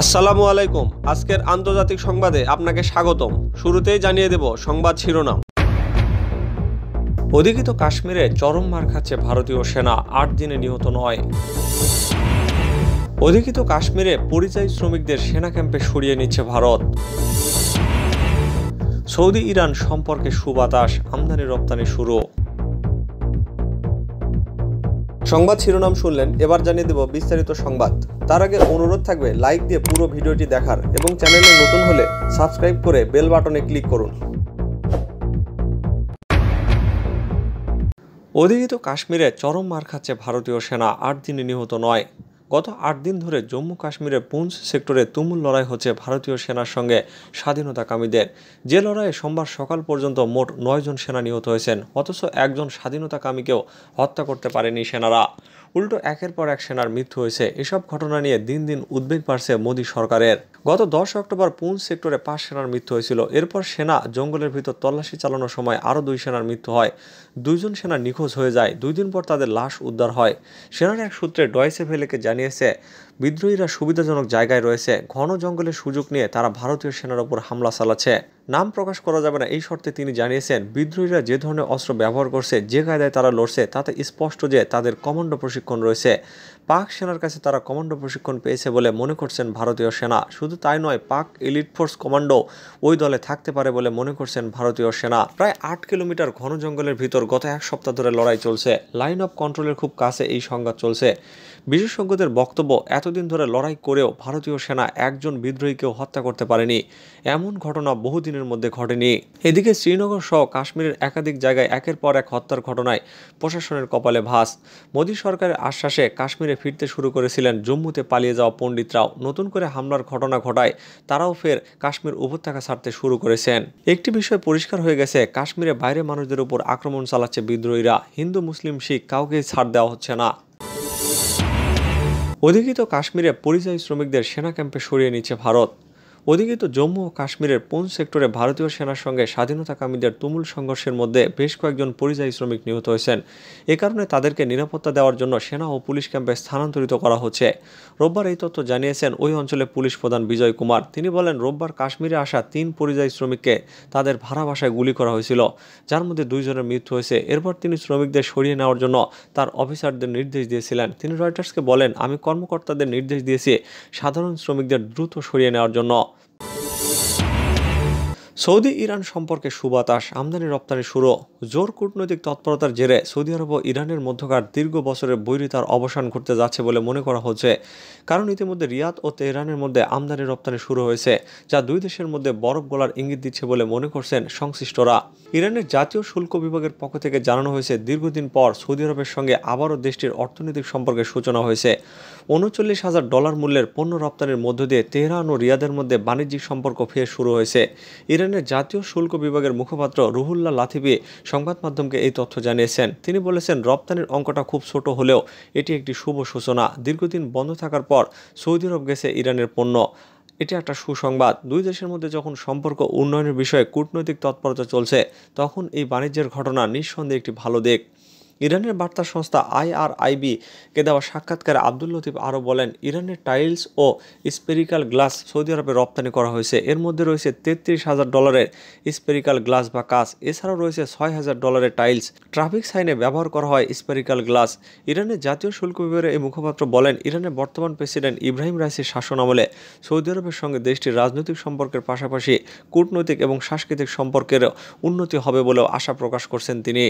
আসসালামু আলাইকুম। আজকের আন্তর্জাতিক সংবাদে আপনাকে স্বাগতম। শুরুতেই জানিয়ে দেব সংবাদ শিরোনাম। অধিকৃত কাশ্মীরে চরম মার খাচ্ছে ভারতীয় সেনা, আট দিনে নিহত নয়। অধিকৃত কাশ্মীরে পরিযায়ী শ্রমিকদের সেনা ক্যাম্পে সরিয়ে নিচ্ছে ভারত। সৌদি ইরান সম্পর্কে সুবাতাস আমদানি রপ্তানি শুরু। সংবাদ শিরোনাম শুনলেন, এবার জানিয়ে দেব বিস্তারিত সংবাদ। তার আগে অনুরোধ থাকবে, লাইক দিয়ে পুরো ভিডিওটি দেখার এবং চ্যানেলে নতুন হলে সাবস্ক্রাইব করে বেল বাটনে ক্লিক করুন। অধিকৃত কাশ্মীরে চরম মার খাচ্ছে ভারতীয় সেনা, আট দিনে নিহত নয়। গত আট দিন ধরে জম্মু কাশ্মীরের পুঞ্চ সেক্টরে তুমুল লড়াই হচ্ছে ভারতীয় সেনার সঙ্গে স্বাধীনতাকামীদের। যে লড়াইয়ে সোমবার সকাল পর্যন্ত মোট নয়জন সেনা নিহত হয়েছেন, অথচ একজন স্বাধীনতাকামীকেও হত্যা করতে পারেনি সেনারা। উল্টো একের পর এক সেনার মৃত্যু হয়েছে। এসব ঘটনা নিয়ে দিন দিন উদ্বেগ বাড়ছে মোদী সরকারের। গত দশ অক্টোবর পুঞ্চ সেক্টরে পাঁচ সেনার মৃত্যু হয়েছিল। এরপর সেনা জঙ্গলের ভিতর তল্লাশি চালানোর সময় আরও দুই সেনার মৃত্যু হয়। দুইজন সেনা নিখোঁজ হয়ে যায়। দুই দিন পর তাদের লাশ উদ্ধার হয়। সেনার এক সূত্রে ডয়েসে ভেলেকে ese বিদ্রোহীরা সুবিধাজনক জায়গায় রয়েছে। ঘন জঙ্গলের সুযোগ নিয়ে তারা ভারতীয় সেনার ওপর হামলা চালাচ্ছে। নাম প্রকাশ করা যাবে না, এই শর্তে তিনি জানিয়েছেন, বিদ্রোহীরা যে ধরনের অস্ত্র ব্যবহার করছে, যে কায়দায় তারা লড়ছে, তাতে স্পষ্ট যে তাদের কমান্ডো প্রশিক্ষণ রয়েছে। পাক সেনার কাছে তারা কমান্ডো প্রশিক্ষণ পেয়েছে বলে মনে করছেন ভারতীয় সেনা। শুধু তাই নয়, পাক এলিট ফোর্স কমান্ডো ওই দলে থাকতে পারে বলে মনে করছেন ভারতীয় সেনা। প্রায় আট কিলোমিটার ঘন জঙ্গলের ভিতর গত এক সপ্তাহ ধরে লড়াই চলছে। লাইন অফ কন্ট্রোলের খুব কাছে এই সংঘাত চলছে। বিশেষজ্ঞদের বক্তব্য এতদিন ধরে লড়াই করেও ভারতীয় সেনা একজন বিদ্রোহীকেও হত্যা করতে পারেনি। এমন ঘটনা বহুদিনের মধ্যে ঘটেনি। এদিকে শ্রীনগর সহ কাশ্মীরের একাধিক জায়গায় একের পর এক হত্যার ঘটনায় প্রশাসনের কপালে ভাস মোদী সরকারের আশ্বাসে কাশ্মীরে ফিরতে শুরু করেছিলেন জম্মুতে পালিয়ে যাওয়া পণ্ডিতরাও। নতুন করে হামলার ঘটনা ঘটায় তারাও ফের কাশ্মীর উপত্যকা ছাড়তে শুরু করেছেন। একটি বিষয় পরিষ্কার হয়ে গেছে, কাশ্মীরে বাইরে মানুষদের উপর আক্রমণ চালাচ্ছে বিদ্রোহীরা। হিন্দু, মুসলিম, শিখ কাউকেই ছাড় দেওয়া হচ্ছে না। অধিকৃত কাশ্মীরে পরিযায়ী শ্রমিকদের সেনা ক্যাম্পে সরিয়ে নিচ্ছে ভারত। অধিকৃত জম্মু ও কাশ্মীরের পুঞ্চ সেক্টরে ভারতীয় সেনার সঙ্গে স্বাধীনতাকামীদের তুমুল সংঘর্ষের মধ্যে বেশ কয়েকজন পরিযায়ী শ্রমিক নিহত হয়েছেন। এ কারণে তাদেরকে নিরাপত্তা দেওয়ার জন্য সেনা ও পুলিশ ক্যাম্পে স্থানান্তরিত করা হচ্ছে। রোববার এই তথ্য জানিয়েছেন ওই অঞ্চলে পুলিশ প্রধান বিজয় কুমার। তিনি বলেন, রোববার কাশ্মীরে আসা তিন পরিযায়ী শ্রমিককে তাদের ভাড়া বাসায় গুলি করা হয়েছিল, যার মধ্যে দুইজনের মৃত্যু হয়েছে। এরপর তিনি শ্রমিকদের সরিয়ে নেওয়ার জন্য তার অফিসারদের নির্দেশ দিয়েছিলেন। তিনি রয়টার্সকে বলেন, আমি কর্মকর্তাদের নির্দেশ দিয়েছি সাধারণ শ্রমিকদের দ্রুত সরিয়ে নেওয়ার জন্য। সৌদি ইরান সম্পর্কে সুবাতাস আমদানি রপ্তানি শুরু। জোর কূটনৈতিক তৎপরতার জেরে সৌদি আরব ও ইরানের মধ্যকার দীর্ঘ বছরের বৈরিতার অবসান ঘটতে যাচ্ছে বলে মনে করা হচ্ছে। কারণ ইতিমধ্যে রিয়াদ ও তেহরানের মধ্যে আমদানি রপ্তানি শুরু হয়েছে, যা দুই দেশের মধ্যে বরফ গলার ইঙ্গিত দিচ্ছে বলে মনে করছেন সংশ্লিষ্টরা। ইরানের জাতীয় শুল্ক বিভাগের পক্ষ থেকে জানানো হয়েছে, দীর্ঘদিন পর সৌদি আরবের সঙ্গে আবারও দেশটির অর্থনৈতিক সম্পর্কের সূচনা হয়েছে। উনচল্লিশ হাজার ডলার মূল্যের পণ্য রপ্তানির মধ্য দিয়ে তেহরান ও রিয়াদের মধ্যে বাণিজ্যিক সম্পর্ক ফের শুরু হয়েছে। ইরানের জাতীয় শুল্ক বিভাগের মুখপাত্র রুহুল্লাহ লাথিবি সংবাদ মাধ্যমকে এই তথ্য জানিয়েছেন। তিনি বলেছেন, রপ্তানির অঙ্কটা খুব ছোট হলেও এটি একটি শুভ সূচনা। দীর্ঘদিন বন্ধ থাকার পর সৌদি আরব গেছে ইরানের পণ্য। এটি একটা সুসংবাদ। দুই দেশের মধ্যে যখন সম্পর্ক উন্নয়নের বিষয়ে কূটনৈতিক তৎপরতা চলছে, তখন এই বাণিজ্যের ঘটনা নিঃসন্দেহে একটি ভালো দিক। ইরানের বার্তা সংস্থা আইআরআইবি কে দেওয়া সাক্ষাৎকারে আব্দুল লতিফ আরও বলেন, ইরানের টাইলস ও স্পেরিক্যাল গ্লাস সৌদি আরবে রপ্তানি করা হয়েছে। এর মধ্যে রয়েছে তেত্রিশ হাজার ডলারের স্পেরিক্যাল গ্লাস বা কাজ এছাড়াও রয়েছে ছয় হাজার ডলারের টাইলস। ট্রাফিক সাইনে ব্যবহার করা হয় স্পেরিক্যাল গ্লাস। ইরানের জাতীয় শুল্ক বিভাগের এই মুখপাত্র বলেন, ইরানের বর্তমান প্রেসিডেন্ট ইব্রাহিম রাইসির শাসন আমলে সৌদি আরবের সঙ্গে দেশটির রাজনৈতিক সম্পর্কের পাশাপাশি কূটনৈতিক এবং সাংস্কৃতিক সম্পর্কের উন্নতি হবে বলেও আশা প্রকাশ করছেন তিনি।